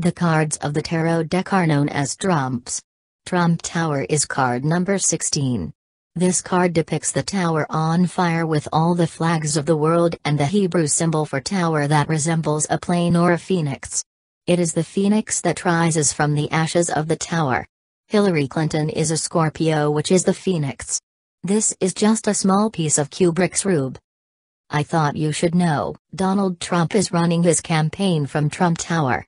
The cards of the tarot deck are known as trumps. Trump Tower is card number 16. This card depicts the tower on fire with all the flags of the world and the Hebrew symbol for tower that resembles a plane or a phoenix. It is the phoenix that rises from the ashes of the tower. Hillary Clinton is a Scorpio, which is the phoenix. This is just a small piece of Kubrick's Rube. I thought you should know Donald Trump is running his campaign from Trump Tower.